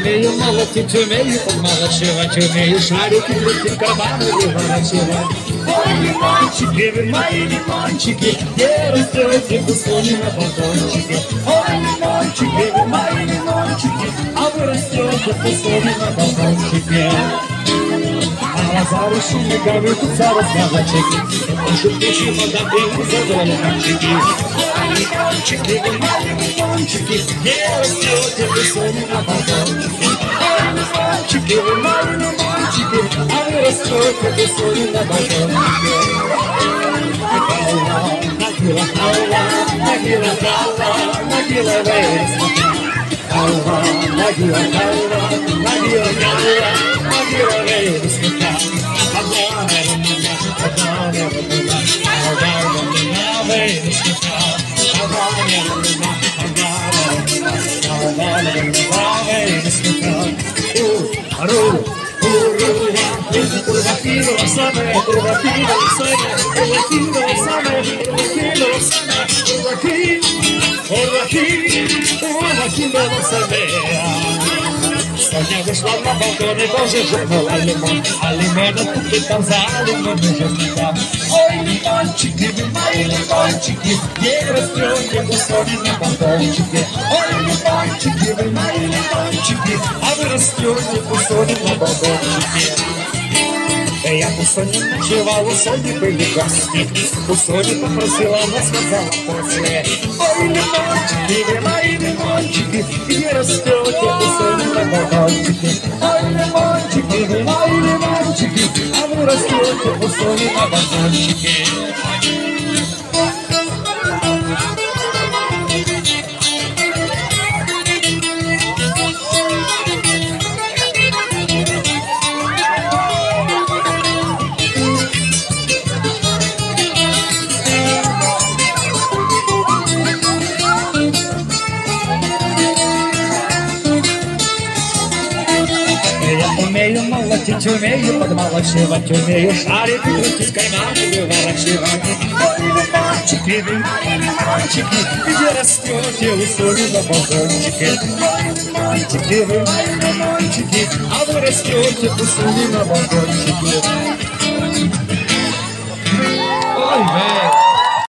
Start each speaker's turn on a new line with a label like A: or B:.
A: умею молотить, умею подмолочивать, умею шарики крутить, карманы выворачивать. Ой, лимончики, вы мои лимончики, где растете кусони на батончике. Ой, лимончики, вы мои лимончики, а вы растете кусони на батончике. А Лазару шумиковый кусал сказочек, шутки вода пил за доломчики. Ой, лимончики, вы мои лимончики, где растете кусони на батончике. Chicken, marino, chicken, I'm gonna stroke the soul in the bottom. Nagila, Awa, Nagila, Awa, Nagila, Wales. Awa, Nagila, Awa, Nagila, Awa, Nagila, Wales. I'm gonna have a burro, burro. Ese curvacino lo sabe, curvacino lo sabe, curvacino lo sabe, curvacino lo sabe, curvacino, curvacino, curvacino lo sabe. Soñamos con la montón y con su juego alemán Alemana porque danza alemán o Jamaica Hoy mi manchique, que hoy me gustó mi montón chique Hoy mi manchique, mi baile manchique растете кусони на балкончике я у Сони ночевал, у Сони были гости. У Сони попросила, она сказала после. Ой, лимончики, вы мои лимончики, где растете у Сони на балкончике. Ой, лимончики, вы мои лимончики, а вы растете у Сони на балкончике. Умею молотить, умею подмолочивать, умею шарик крутить, карманы выворачивать. Ой, вы мои лимончики, где растете вы соли на балкончике? Ой, вы мои лимончики, а вы растете вы на балкончике.